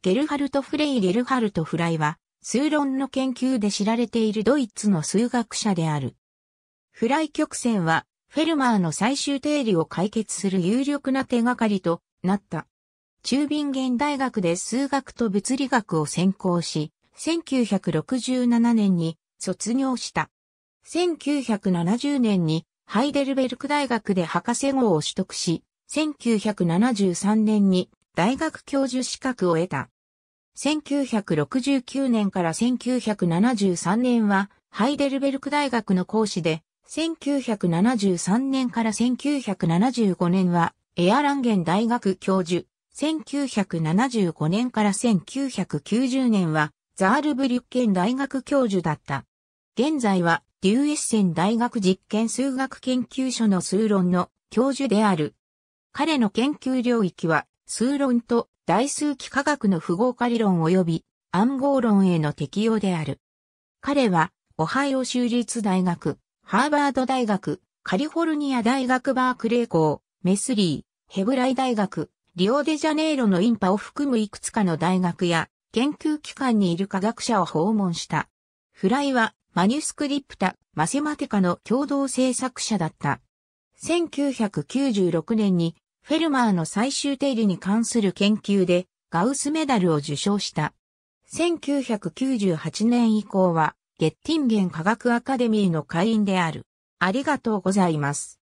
ゲルハルト・フレイ・ゲルハルト・フライは、数論の研究で知られているドイツの数学者である。フライ曲線は、フェルマーの最終定理を解決する有力な手がかりとなった。チュービンゲン大学で数学と物理学を専攻し、1967年に卒業した。1970年にハイデルベルク大学で博士号を取得し、1973年に大学教授資格を得た。1969年から1973年はハイデルベルク大学の講師で、1973年から1975年はエアランゲン大学教授、1975年から1990年はザールブリュッケン大学教授だった。現在はデューエッセン大学実験数学研究所の数論の教授である。彼の研究領域は数論と大数幾何学の符号化理論及び暗号論への適用である。彼はオハイオ州立大学、ハーバード大学、カリフォルニア大学バークレー校、メスリー、ヘブライ大学、リオデジャネイロのインパを含むいくつかの大学や研究機関にいる科学者を訪問した。フライはマニュスクリプタ、マセマテカの共同制作者だった。1996年にフェルマーの最終定理に関する研究でガウスメダルを受賞した。1998年以降はゲッティンゲン科学アカデミーの会員である。ありがとうございます。